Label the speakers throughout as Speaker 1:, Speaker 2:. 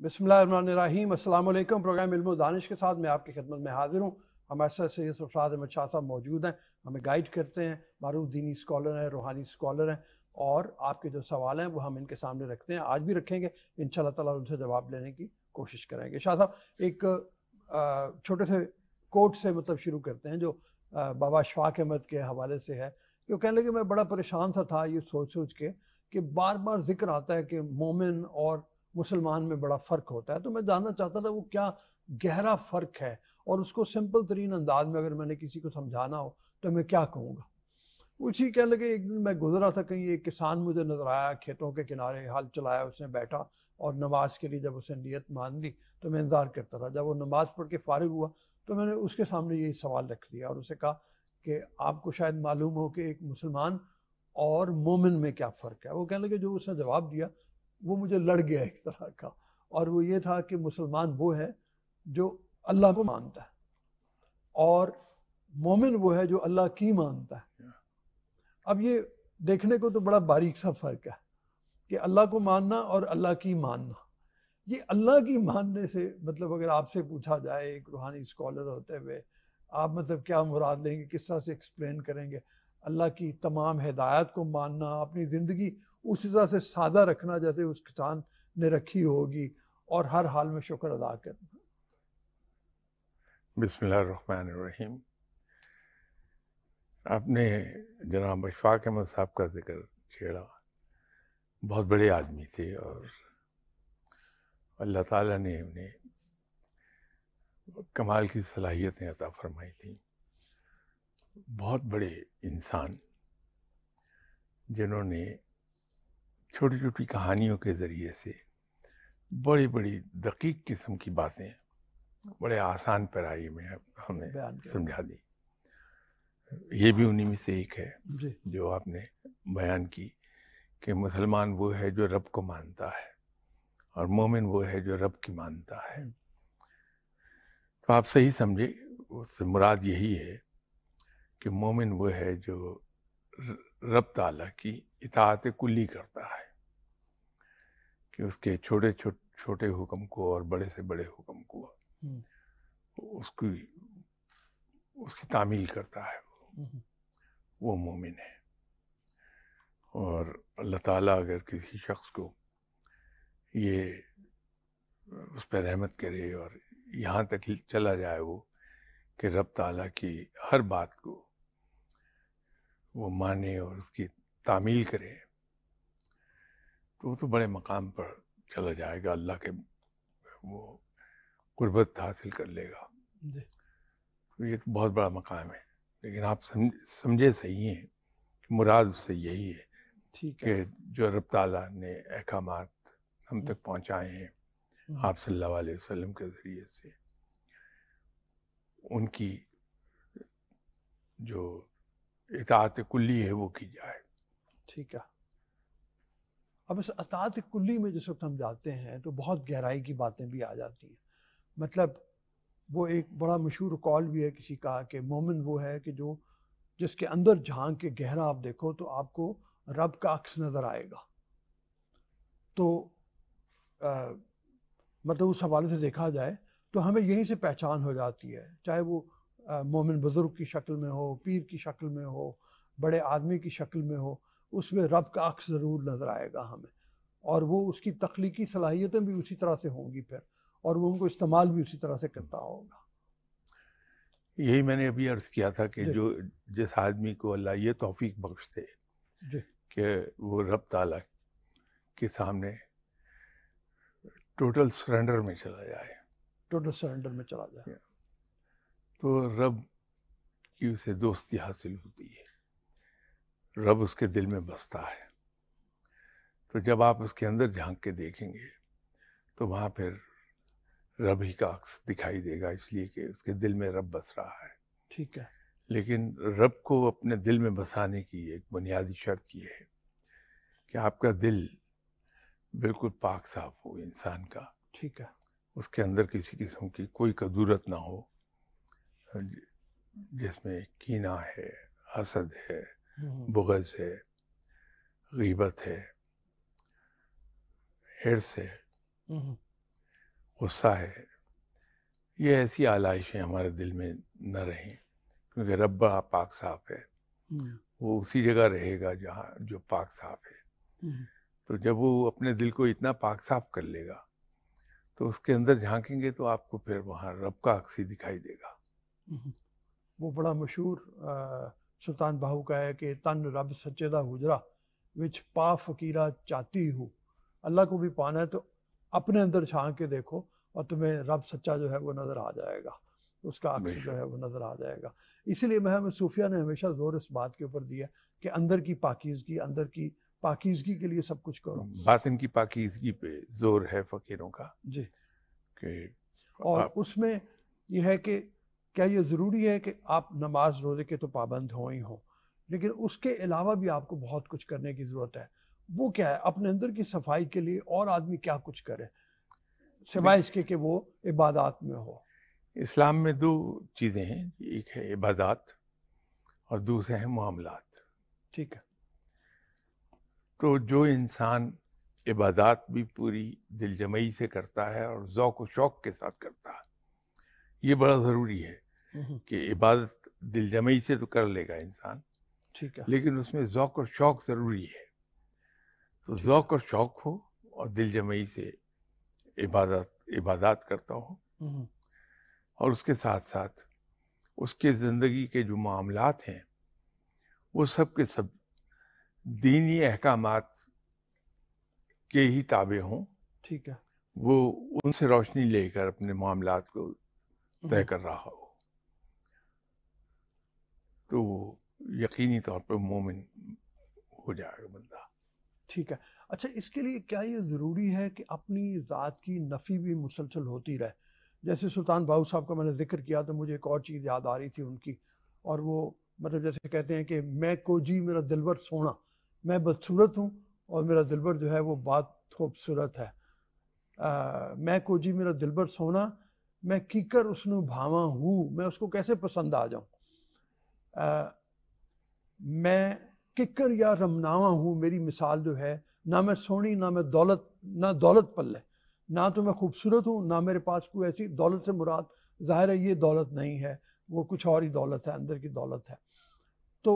Speaker 1: अस्सलाम वालेकुम प्रोग्राम इल्म दानिश के साथ मैं आपकी खिदमत में हाजिर हूँ। हमारे साथ सैद सरफराज अहमद शाह साहब मौजूद हैं। हमें गाइड करते हैं। मारूफ दीनी स्कॉलर हैं, रूहानी स्कॉलर हैं और आपके जो सवाल हैं वो हम इनके सामने रखते हैं। आज भी रखेंगे। इन ताला उनसे जवाब लेने की कोशिश करेंगे। शाह साहब, एक छोटे से कोट से मतलब शुरू करते हैं जो बाबा शफाक अहमद के हवाले से है। कि वो कहने लगे, मैं बड़ा परेशान सा था ये सोच सोच के कि बार बार ज़िक्र आता है कि मोमिन और मुसलमान में बड़ा फ़र्क होता है। तो मैं जानना चाहता था, वो क्या गहरा फ़र्क है? और उसको सिंपल तरीन अंदाज में अगर मैंने किसी को समझाना हो तो मैं क्या कहूँगा? उसी कहने लगे, एक दिन मैं गुजरा था कहीं, एक किसान मुझे नज़र आया, खेतों के किनारे हल चलाया, उसने बैठा और नमाज़ के लिए जब उसने नीयत मान ली तो मैं इंतज़ार करता था। जब वो नमाज़ पढ़ के फारिग हुआ तो मैंने उसके सामने यही सवाल रख दिया और उसे कहा कि आपको शायद मालूम हो कि एक मुसलमान और मोमिन में क्या फ़र्क है? वो कहने लगे, जो उसने जवाब दिया वो मुझे लड़ गया एक तरह का। और वो ये था कि मुसलमान वो है जो अल्लाह को मानता है और मोमिन वो है जो अल्लाह की मानता है। अब ये देखने को तो बड़ा बारीक सा फ़र्क है कि अल्लाह को मानना और अल्लाह की मानना। ये अल्लाह की मानने से मतलब अगर आपसे पूछा जाए एक रूहानी स्कॉलर होते हुए आप मतलब क्या मुराद लेंगे किस तरह से एक्सप्लेन करेंगे? अल्लाह की तमाम हिदायत को मानना अपनी ज़िंदगी उसी तरह से सादा रखना जैसे उस किसान ने रखी होगी और हर हाल में शुक्र अदा करना
Speaker 2: बिस्मिल्लाहिर्रहमानिर्रहीम। आपने जनाब अशफाक अहमद साहब का ज़िक्र छेड़ा। बहुत बड़े आदमी थे और अल्लाह ताला ने उन्हें कमाल की सलाहियतें अता फरमाई थी। बहुत बड़े इंसान जिन्होंने छोटी छोटी कहानियों के ज़रिए से बड़ी बड़ी दकीक किस्म की बातें बड़े आसान पैराई में हमें समझा दी। ये भी उन्हीं में से एक है जो। आपने बयान की कि मुसलमान वो है जो रब को मानता है और मोमिन वो है जो रब की मानता है। हम्म। तो आप सही समझे उससे मुराद यही है कि मोमिन वो है जो रब ताला की इतात कुल्ली करता है कि उसके छोटे छोटे छोटे हुक्म को और बड़े से बड़े हुक्म को हम्म। उसकी उसकी तामील करता है वो हम्म। वो मोमिन है और अल्लाह ताला अगर किसी शख्स को ये उस पर रहमत करे और यहाँ तक चला जाए वो कि रब ताला की हर बात को वो माने और उसकी तामील करे तो वो तो बड़े मकाम पर चला जाएगा। अल्लाह के वो गुर्बत हासिल कर लेगा। जी। तो ये तो बहुत बड़ा मकाम है। लेकिन आप समझ समझे सही हैं मुराद उससे यही है ठीक है। जो रब ताला ने अहकाम हम तक पहुँचाए हैं हम्म। आप सल्लल्लाहु अलैहि वसल्लम के ज़रिए से। उनकी जो इतात कुल्ली है वो की जाए।
Speaker 1: ठीक है। अब इस अतात कुल्ली में जिस वक्त हम जाते हैं तो बहुत गहराई की बातें भी आ जाती हैं। मतलब वो एक बड़ा मशहूर कॉल भी है किसी का कि मोमिन वो है कि जो जिसके अंदर झाँक के गहरा आप देखो तो आपको रब का अक्स नज़र आएगा। तो आ, मतलब उस हवाले से देखा जाए तो हमें यहीं से पहचान हो जाती है। चाहे वो मोमिन बुज़ुर्ग की शक्ल में हो पीर की शक्ल में हो बड़े आदमी की शक्ल में हो उसमें रब का अक्स ज़रूर नज़र आएगा हमें। और वो उसकी तख्लीकी सलाहियतें भी उसी तरह से होंगी फिर और वो उनको इस्तेमाल भी उसी तरह से करता होगा।
Speaker 2: यही मैंने अभी अर्ज़ किया था कि जो। जिस आदमी को अल्लाह ये तोफ़ी बख्श दे कि वो रब ताला के सामने टोटल सरेंडर में चला जाए।
Speaker 1: टोटल सरेंडर में चला जाए।
Speaker 2: तो रब की उसे दोस्ती हासिल होती है। रब उसके दिल में बसता है। तो जब आप उसके अंदर झाँक के देखेंगे तो वहाँ फिर रब ही का अक्स दिखाई देगा इसलिए कि उसके दिल में रब बस रहा है।
Speaker 1: ठीक है।
Speaker 2: लेकिन रब को अपने दिल में बसाने की एक बुनियादी शर्त ये है कि आपका दिल बिल्कुल पाक साफ़ हो इंसान का।
Speaker 1: ठीक है।
Speaker 2: उसके अंदर किसी किस्म की कोई कदूरत ना हो। जिसमें कीना है हसद है। बुगज है गीबत है हिरस है हम्म। गुस्सा है। ये ऐसी आलाइशें हमारे दिल में न रहें क्योंकि रब बड़ा पाक साफ़ है।
Speaker 1: हम्म,
Speaker 2: वो उसी जगह रहेगा जहाँ जो पाक साफ़ है।
Speaker 1: हम्म,
Speaker 2: तो जब वो अपने दिल को इतना पाक साफ़ कर लेगा तो उसके अंदर झांकेंगे तो आपको फिर वहाँ रब का अक्सी दिखाई देगा।
Speaker 1: हम्म। वो बड़ा मशहूर सुल्तान बाहू का है कि तन रब सच्चे दा हुजरा विच पा फकीरा चाहती हूँ। अल्लाह को भी पाना है तो अपने अंदर झाँक के देखो और तुम्हें रब सच्चा जो है वो नज़र आ जाएगा। उसका अक्स जो। है वो नज़र आ जाएगा। इसीलिए मैं सूफिया ने हमेशा ज़ोर इस बात के ऊपर दिया कि अंदर की पाकिजगी अंदर की पाकिजगी के लिए सब कुछ करो।
Speaker 2: बातिन की पाकिजगी पे ज़ोर है फकीरों का
Speaker 1: जी।
Speaker 2: कि
Speaker 1: और उसमें यह है कि क्या ये ज़रूरी है कि आप नमाज़ रोज़े के तो पाबंद हो ही हो लेकिन उसके अलावा भी आपको बहुत कुछ करने की ज़रूरत है। वो क्या है? अपने अंदर की सफ़ाई के लिए और आदमी क्या कुछ करे सिवाय इसके कि वो इबादत में हो।
Speaker 2: इस्लाम में दो चीज़ें हैं एक है इबादत और दूसरे हैं मामलात।
Speaker 1: ठीक है।
Speaker 2: तो जो इंसान इबादत भी पूरी दिलजमई से करता है और ज़ौक व शौक़ के साथ करता है ये बड़ा ज़रूरी है कि इबादत दिल दिलजमई से तो कर लेगा इंसान
Speaker 1: ठीक है।
Speaker 2: लेकिन उसमें ज़ौक और शौक़ ज़रूरी है। तो ज़ौक और शौक़ हो और दिलजमई से इबादत इबादत करता हो। और उसके साथ साथ उसके ज़िंदगी के जो मामलात हैं वो सब के सब दीनी अहकाम के ही ताबे हों।
Speaker 1: ठीक है।
Speaker 2: वो उनसे रोशनी लेकर अपने मामलात को तय
Speaker 1: हम्म,
Speaker 2: कर रहा हो। तो यकीनी तौर पर मोमिन हो जाएगा बंदा।
Speaker 1: ठीक है। अच्छा इसके लिए क्या ये ज़रूरी है कि अपनी ज़ात की नफ़ी भी मुसलसल होती रहे? जैसे सुल्तान बाबू साहब का मैंने ज़िक्र किया तो मुझे एक और चीज़ याद आ रही थी उनकी और वो मतलब जैसे कहते हैं कि मैं को जी मेरा दिलबर सोना। मैं बदसूरत हूँ और मेरा दिलबर जो है वो बात खूबसूरत है। आ, मैं को जी मेरा दिलबर सोना मैं कीकर उसनु भावा हूँ, मैं उसको कैसे पसंद आ जाऊँ? मैं किकर या रमनावा हूँ, मेरी मिसाल जो है, ना मैं सोनी, ना मैं दौलत, ना दौलत पल्ले ना तो मैं खूबसूरत हूँ, ना मेरे पास कोई ऐसी दौलत से मुराद। ज़ाहिर है ये दौलत नहीं है, वो कुछ और ही दौलत है, अंदर की दौलत है। तो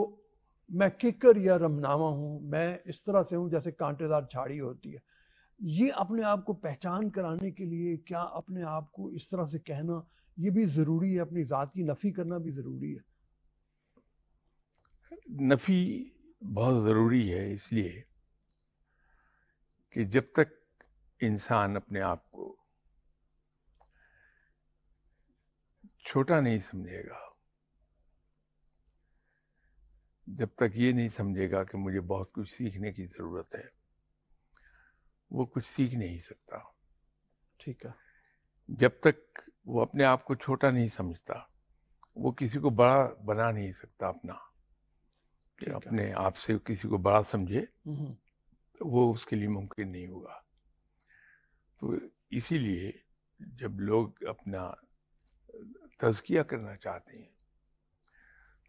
Speaker 1: मैं किकर या रमनावा हूँ, मैं इस तरह से हूँ जैसे कांटेदार झाड़ी होती है। ये अपने आप को पहचान कराने के लिए क्या अपने आप को इस तरह से कहना, ये भी ज़रूरी है, अपनी ज़ात की नफ़ी करना भी ज़रूरी है।
Speaker 2: नफ़ी बहुत ज़रूरी है इसलिए कि जब तक इंसान अपने आप को छोटा नहीं समझेगा, जब तक ये नहीं समझेगा कि मुझे बहुत कुछ सीखने की ज़रूरत है। वो कुछ सीख नहीं सकता।
Speaker 1: ठीक है।
Speaker 2: जब तक वो अपने आप को छोटा नहीं समझता वो किसी को बड़ा बना नहीं सकता अपना। कि अपने आप से किसी को बड़ा समझे
Speaker 1: हम्म,
Speaker 2: तो वो उसके लिए मुमकिन नहीं होगा। तो इसीलिए जब लोग अपना तज़किया करना चाहते हैं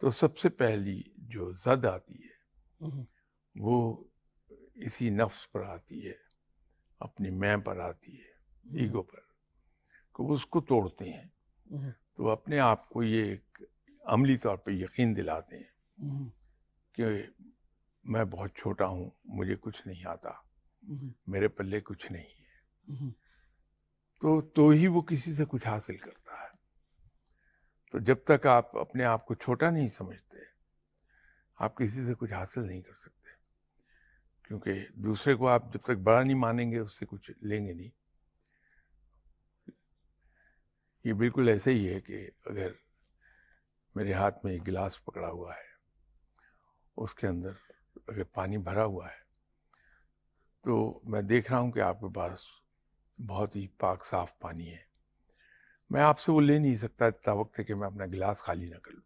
Speaker 2: तो सबसे पहली जो जद आती है
Speaker 1: हम्म,
Speaker 2: वो इसी नफ्स पर आती है। अपनी मैं पर आती है ईगो पर। कि वो उसको तोड़ते हैं।
Speaker 1: हम्म,
Speaker 2: तो अपने आप को ये एक अमली तौर पे यकीन दिलाते हैं
Speaker 1: हम्म,
Speaker 2: कि मैं बहुत छोटा हूँ मुझे कुछ नहीं आता
Speaker 1: हम्म,
Speaker 2: मेरे पल्ले कुछ नहीं है।
Speaker 1: हम्म,
Speaker 2: तो तो ही वो किसी से कुछ हासिल करता है। तो जब तक आप अपने आप को छोटा नहीं समझते आप किसी से कुछ हासिल नहीं कर सकते। क्योंकि दूसरे को आप जब तक बड़ा नहीं मानेंगे उससे कुछ लेंगे नहीं। ये बिल्कुल ऐसे ही है कि अगर मेरे हाथ में एक गिलास पकड़ा हुआ है उसके अंदर अगर पानी भरा हुआ है तो मैं देख रहा हूँ कि आपके पास बहुत ही पाक साफ़ पानी है। मैं आपसे वो ले नहीं सकता इतना वक्त है कि मैं अपना गिलास खाली ना कर लूँ।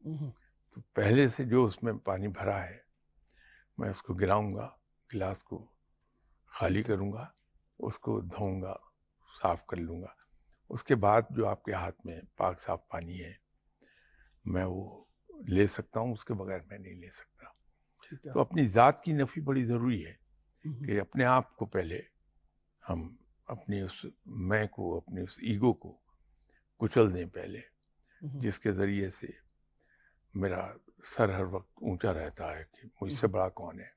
Speaker 1: हम्म,
Speaker 2: तो पहले से जो उसमें पानी भरा है मैं उसको गिराऊँगा गिलास को खाली करूँगा उसको धोऊँगा साफ़ कर लूँगा। उसके बाद जो आपके हाथ में पाक साफ़ पानी है मैं वो ले सकता हूँ उसके बगैर मैं नहीं ले सकता। तो अपनी ज़ात की नफ़ी बड़ी ज़रूरी है कि अपने आप को पहले हम अपनी उस मैं को अपने उस ईगो को कुचल दें पहले जिसके ज़रिए से मेरा सर हर वक्त ऊँचा रहता है कि मुझसे बड़ा कौन है।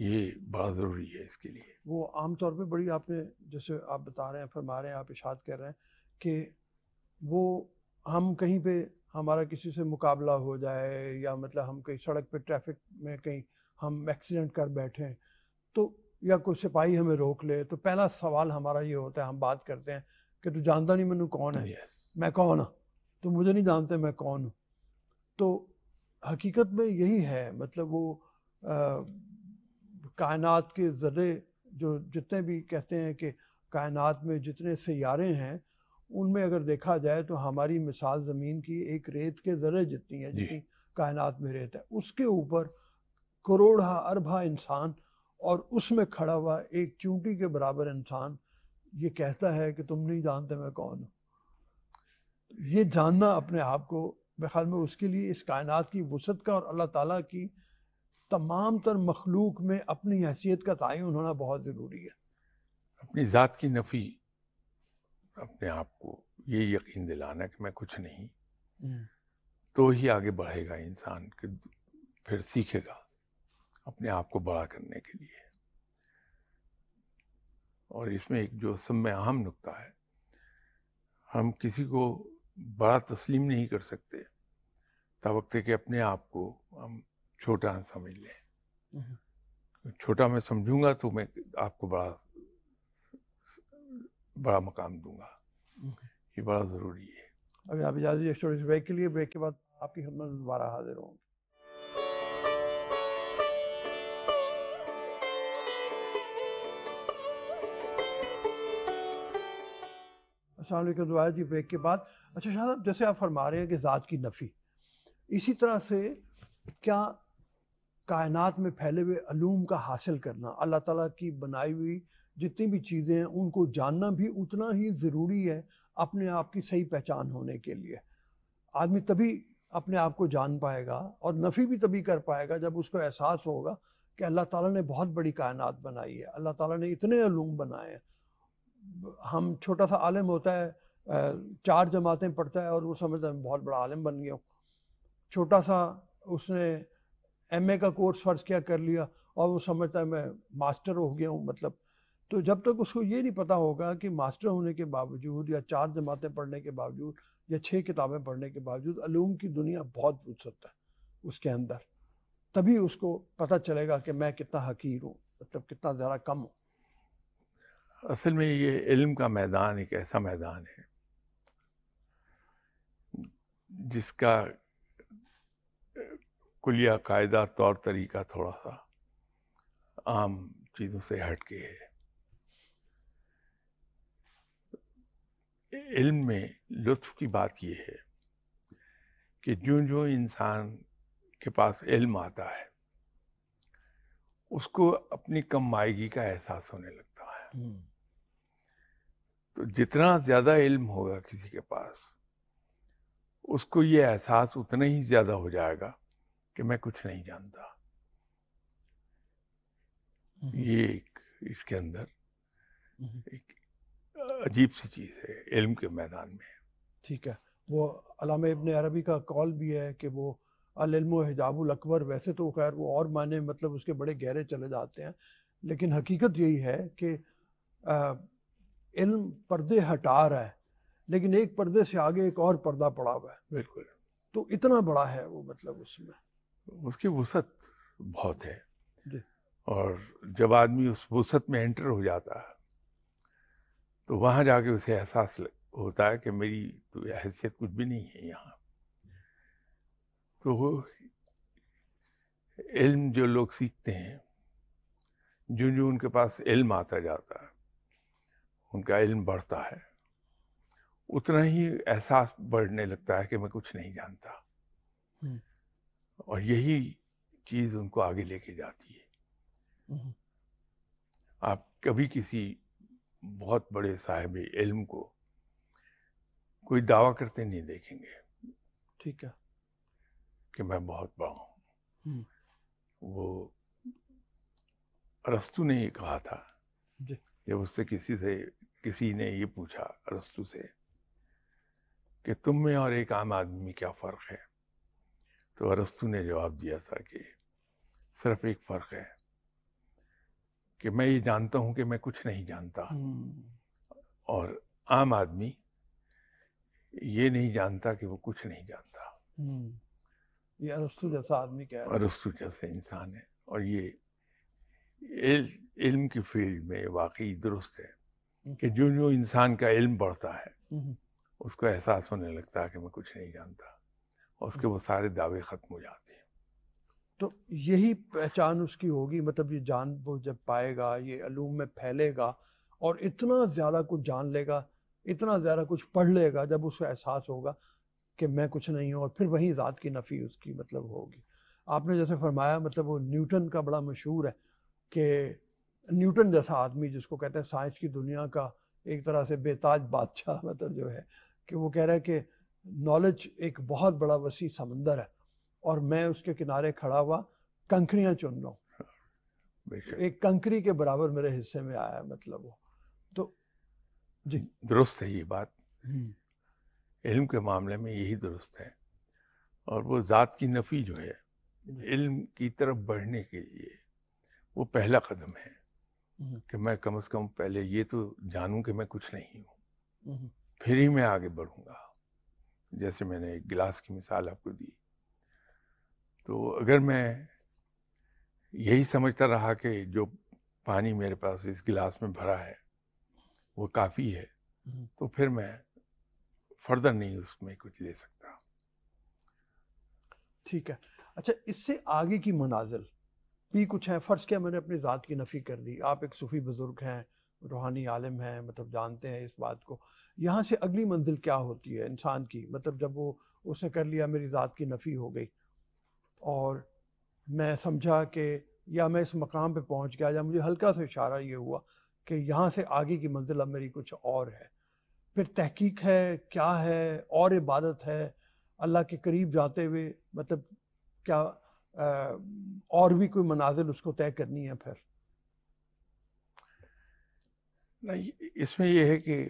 Speaker 2: ये बड़ा ज़रूरी है इसके लिए।
Speaker 1: वो आमतौर पे बड़ी आपने जैसे आप बता रहे हैं फरमा रहे हैं आप इशाद कर रहे हैं कि वो हम कहीं पे हमारा किसी से मुकाबला हो जाए या मतलब हम कहीं सड़क पे ट्रैफ़िक में कहीं हम एक्सीडेंट कर बैठे हैं तो या कोई सिपाही हमें रोक ले तो पहला सवाल हमारा ये होता है हम बात करते हैं कि तू जानता नहीं मैनू कौन है?
Speaker 2: यस
Speaker 1: मैं कौन हूँ? तो मुझे नहीं जानते मैं कौन हूँ। तो हकीकत में यही है मतलब वो आ, कायनात के ज़रे जो जितने भी कहते हैं कि कायनात में जितने सैारे हैं उनमें अगर देखा जाए तो हमारी मिसाल ज़मीन की एक रेत के ज़रे जितनी है। जितनी कायनात में रेत है उसके ऊपर करोड़ा अरबा इंसान और उसमें खड़ा हुआ एक चूंटी के बराबर इंसान ये कहता है कि तुम नहीं जानते मैं कौन हूँ ये जानना अपने आप को मेरे ख्याल में उसके लिए इस कायनात की वसत का और अल्लाह ताला की तमाम तर मखलूक में अपनी हैसियत का तयन होना बहुत ज़रूरी है।
Speaker 2: अपनी ज़ात की नफ़ी अपने आप को ये यकीन दिलाना कि मैं कुछ नहीं। तो ही आगे बढ़ेगा इंसान कि फिर सीखेगा अपने आप को बड़ा करने के लिए। और इसमें एक जो सब में अहम नुकता है हम किसी को बड़ा तस्लीम नहीं कर सकते। तब वक्त कि अपने आप को हम छोटा समझ लें। छोटा मैं समझूँगा तो मैं आपको बड़ा बड़ा मकाम दूँगा। ये बड़ा ज़रूरी है।
Speaker 1: अगर आप इजाज़त दीजिए छोटे से ब्रेक के लिए। ब्रेक के बाद आपकी खिदमत दोबारा हाजिर होंगे। अस्सलाम दुआ जी ब्रेक के बाद। अच्छा शाह जैसे आप फरमा रहे हैं कि ज़ात की नफ़ी इसी तरह से क्या कायनात में फैले हुए अलूम का हासिल करना, अल्लाह ताला की बनाई हुई जितनी भी चीज़ें हैं, उनको जानना भी उतना ही ज़रूरी है अपने आप की सही पहचान होने के लिए। आदमी तभी अपने आप को जान पाएगा और नफ़ी भी तभी कर पाएगा जब उसको एहसास होगा कि अल्लाह ताला ने बहुत बड़ी कायनात बनाई है, अल्लाह ताला ने इतने अलूम बनाए हैं। हम छोटा सा आलिम होता है चार जमातें पढ़ता है और वो समझता है बहुत बड़ा आलम बन गया छोटा सा उसने एमए का कोर्स फ़र्ज़ क्या, कर लिया और वो समझता है मैं मास्टर हो गया हूँ मतलब। तो जब तक उसको ये नहीं पता होगा कि मास्टर होने के बावजूद या चार जमातें पढ़ने के बावजूद या छः किताबें पढ़ने के बावजूद अलूम की दुनिया बहुत वसत है उसके अंदर। तभी उसको पता चलेगा कि मैं कितना हकीर हूँ मतलब कितना ज़रा कम हूँ।
Speaker 2: असल में ये इल्म का मैदान एक ऐसा मैदान है जिसका कुलिया कायदा तौर तरीका थोड़ा सा आम चीज़ों से हट के है। इल्म में लुत्फ की बात यह है कि जो जो इंसान के पास इल्म आता है उसको अपनी कम मायगी का एहसास होने लगता है। तो जितना ज़्यादा इल्म होगा किसी के पास उसको ये एहसास उतना ही ज़्यादा हो जाएगा कि मैं कुछ नहीं जानता। ये एक इसके अंदर एक अजीब सी चीज़ है इल्म के मैदान में।
Speaker 1: ठीक है। वो अलामा इब्न अरबी का कॉल भी है कि वो अलम हिजाबुल अकबर वैसे तो खैर वो और माने मतलब उसके बड़े गहरे चले जाते हैं लेकिन हकीकत यही है कि इल्म पर्दे हटा रहा है लेकिन एक पर्दे से आगे एक और पर्दा पड़ा हुआ है।
Speaker 2: बिल्कुल।
Speaker 1: तो इतना बड़ा है वो मतलब उसमें।
Speaker 2: उसकी वसत बहुत है। और जब आदमी उस वसत में एंटर हो जाता है तो वहाँ जाके उसे एहसास होता है कि मेरी तो हैसियत कुछ भी नहीं है यहाँ। तो इल्म जो लोग सीखते हैं जो जो उनके पास इल्म आता जाता है उनका इल्म बढ़ता है उतना ही एहसास बढ़ने लगता है कि मैं कुछ नहीं जानता। और यही चीज़ उनको आगे लेके जाती है। आप कभी किसी बहुत बड़े साहिब इल्म को कोई दावा करते नहीं देखेंगे।
Speaker 1: ठीक है।
Speaker 2: कि मैं बहुत बड़ा हूँ। वो रस्तु ने ये कहा था। जब उससे किसी से किसी ने ये पूछा अरस्तु से कि तुम में और एक आम आदमी में क्या फ़र्क है? तो अरस्तु ने जवाब दिया था कि सिर्फ़ एक फ़र्क है कि मैं ये जानता हूँ कि मैं कुछ नहीं जानता हम्म। और आम आदमी ये नहीं जानता कि वो कुछ नहीं जानता
Speaker 1: हम्म। ये अरस्तु जैसा आदमी क्या है
Speaker 2: अरस्तु जैसा इंसान है और ये इल, इल्म की फ़ील्ड में वाकई दुरुस्त है हम्म। कि जो जो इंसान का इल्म बढ़ता है उसको एहसास होने लगता है कि मैं कुछ नहीं जानता और उसके वो सारे दावे ख़त्म हो जाते हैं।
Speaker 1: तो यही पहचान उसकी होगी मतलब ये जान वो जब पाएगा, ये अलूम में फैलेगा और इतना ज़्यादा कुछ जान लेगा, इतना ज़्यादा कुछ पढ़ लेगा, जब उसको एहसास होगा कि मैं कुछ नहीं हूँ और फिर वही ज़ात की नफ़ी उसकी मतलब होगी। आपने जैसे फरमाया मतलब वो न्यूटन का बड़ा मशहूर है कि न्यूटन जैसा आदमी जिसको कहते हैं साइंस की दुनिया का एक तरह से बेताज बादशाह मतलब जो है कि वो कह रहा है कि नॉलेज एक बहुत बड़ा वसी समंदर है और मैं उसके किनारे खड़ा हुआ कंकरियाँ चुन रहा हूँ। एक कंकरी के बराबर मेरे हिस्से में आया मतलब वो। तो
Speaker 2: जी। दुरुस्त है ये बात। हम्म। इल्म के मामले में यही दुरुस्त है और वो ज़ात की नफ़ी जो है इल्म की तरफ़ बढ़ने के लिए वो पहला कदम है हम्म। कि मैं कम से कम पहले ये तो जानूं कि मैं कुछ नहीं हूँ। हम्म। फिर ही मैं आगे बढ़ूँगा। जैसे मैंने एक गिलास की मिसाल आपको दी। तो अगर मैं यही समझता रहा कि जो पानी मेरे पास इस गिलास में भरा है वो काफ़ी है हम्म। तो फिर मैं फर्दर नहीं उसमें कुछ ले सकता।
Speaker 1: ठीक है। अच्छा इससे आगे की मनाजिल भी कुछ है? फ़र्ज़ क्या मैंने अपनी ज़ात की नफ़ी कर दी। आप एक सूफ़ी बुज़ुर्ग हैं रूहानी आलम हैं मतलब जानते हैं इस बात को। यहाँ से अगली मंजिल क्या होती है इंसान की? मतलब जब वो उसने कर लिया मेरी ज़ात की नफ़ी हो गई। और मैं समझा कि या मैं इस मकाम पे पहुँच गया या मुझे हल्का सा इशारा ये हुआ कि यहाँ से आगे की मंजिल अब मेरी कुछ और है। फिर तहकीक है क्या है और इबादत है अल्लाह के करीब जाते हुए मतलब क्या आ, और भी कोई मनाजिल उसको तय करनी है फिर?
Speaker 2: नहीं इसमें यह है कि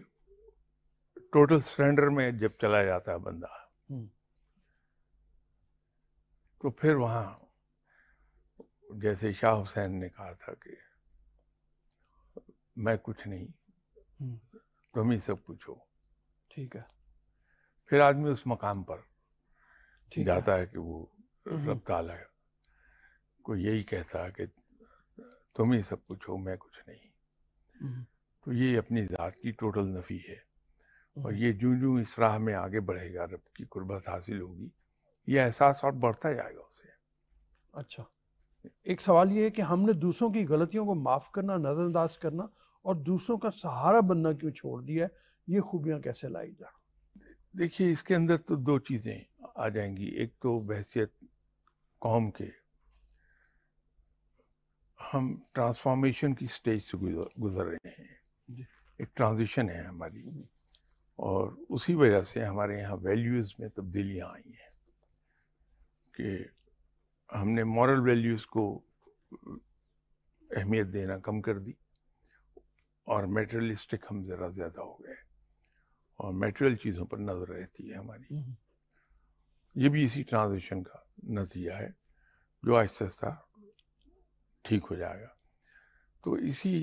Speaker 2: टोटल सरेंडर में जब चला जाता है बंदा हम्म। तो फिर वहाँ जैसे शाह हुसैन ने कहा था कि मैं कुछ नहीं हम्म। तुम ही सब कुछ हो
Speaker 1: ठीक है
Speaker 2: फिर आदमी उस मकाम पर जाता है, है कि वो हम्म। रब ताला को यही कहता है कि तुम ही सब कुछ हो मैं कुछ नहीं तो ये अपनी ज़ात की टोटल नफ़ी है। और ये जूं जूं इस राह में आगे बढ़ेगा रब की कुर्बत हासिल होगी ये एहसास और बढ़ता जाएगा उसे।
Speaker 1: अच्छा। एक सवाल ये है कि हमने दूसरों की गलतियों को माफ़ करना नज़रअंदाज करना और दूसरों का सहारा बनना क्यों छोड़ दिया है ये खूबियाँ कैसे लाई जा
Speaker 2: देखिए इसके अंदर तो दो चीज़ें आ जाएँगी। एक तो बहसीत कौम के। हम ट्रांसफॉर्मेशन की स्टेज से गुजर रहे हैं। ट्रांजिशन है हमारी। और उसी वजह से हमारे यहाँ वैल्यूज़ में तब्दीलियाँ आई हैं कि हमने मॉरल वैल्यूज़ को अहमियत देना कम कर दी और मेटेरियलिस्टिक हम ज़रा ज़्यादा हो गए और मेटेरियल चीज़ों पर नज़र रहती है हमारी हम्म। ये भी इसी ट्रांजिशन का नतीजा है जो आहिस्ता आहिस्ता ठीक हो जाएगा तो इसी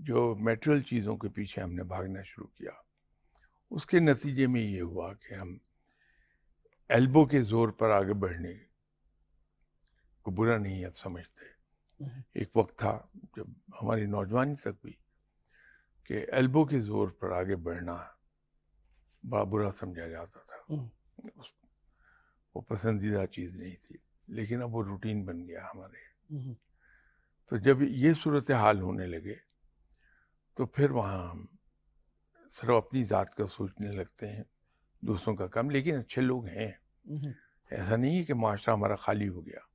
Speaker 2: जो मेटेरियल चीज़ों के पीछे हमने भागना शुरू किया उसके नतीजे में ये हुआ कि हम एल्बो के ज़ोर पर आगे बढ़ने को बुरा नहीं अब समझते हम्म। एक वक्त था जब हमारी नौजवानी तक भी कि एल्बो के ज़ोर पर आगे बढ़ना बड़ा बुरा समझा जाता था हम्म। उस वो पसंदीदा चीज़ नहीं थी लेकिन अब वो रूटीन बन गया हमारे हम्म। तो जब ये सूरत हाल होने लगे तो फिर वहाँ हम सिर्फ़ अपनी ज़ात का सोचने लगते हैं दूसरों का कम। लेकिन अच्छे लोग हैं। ऐसा नहीं है कि माशरा हमारा खाली हो गया।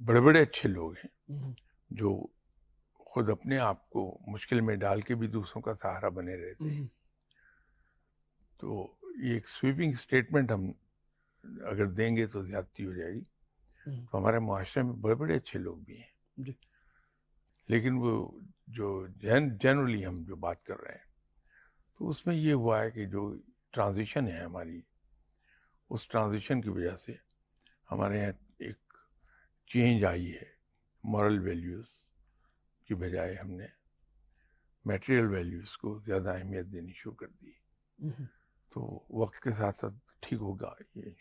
Speaker 2: बड़े बड़े अच्छे लोग हैं जो खुद अपने आप को मुश्किल में डाल के भी दूसरों का सहारा बने रहते हैं। तो ये एक स्वीपिंग स्टेटमेंट हम अगर देंगे तो ज़्यादती हो जाएगी। तो हमारे माशरे में बड़े बड़े अच्छे लोग भी हैं। लेकिन वो जो जन जनरली हम जो बात कर रहे हैं तो उसमें ये हुआ है कि जो ट्रांजिशन है हमारी उस ट्रांजिशन की वजह से हमारे यहाँ एक चेंज आई है मॉरल वैल्यूज़ की बजाय हमने मटेरियल वैल्यूज़ को ज़्यादा अहमियत देनी शुरू कर दी। तो वक्त के साथ साथ ठीक होगा ये इन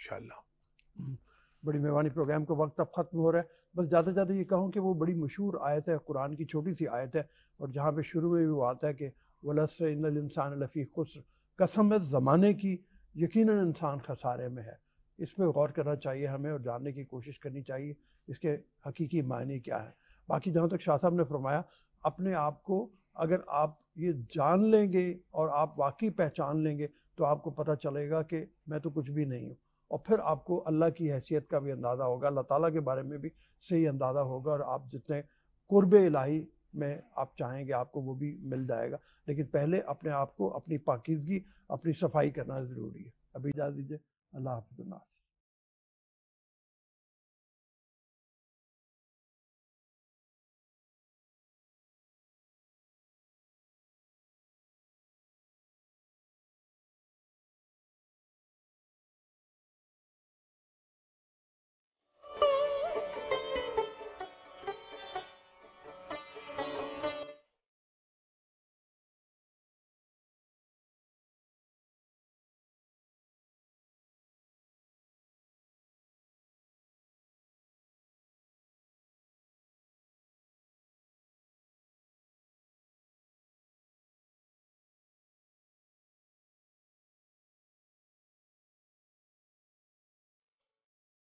Speaker 1: बड़ी मेहरबानी प्रोग्राम का वक्त अब ख़त्म हो रहा है। बस ज़्यादा से ज़्यादा ये कहूँ कि वो बड़ी मशहूर आयत है, कुरान की छोटी सी आयत है और जहाँ पे शुरू में भी वो आता है कि वलस इंसान लफ़ी खुस कसम है ज़माने की यकीन इंसान खसारे में है। इस पर गौर करना चाहिए हमें और जानने की कोशिश करनी चाहिए, इसके हकीकी मायने क्या है। बाकी जहाँ तक शाह साहब ने फरमाया, अपने आप को अगर आप ये जान लेंगे और आप वाकई पहचान लेंगे तो आपको पता चलेगा कि मैं तो कुछ भी नहीं हूँ। और फिर आपको अल्लाह की हैसियत का भी अंदाज़ा होगा, अल्लाह ताला के बारे में भी सही अंदाज़ा होगा और आप जितने कुर्ब इलाही में आप चाहेंगे आपको वो भी मिल जाएगा। लेकिन पहले अपने आप को अपनी पाकिजगी, अपनी सफ़ाई करना ज़रूरी है। अभी इजाज़त दीजिए। अल्लाह हाफिज़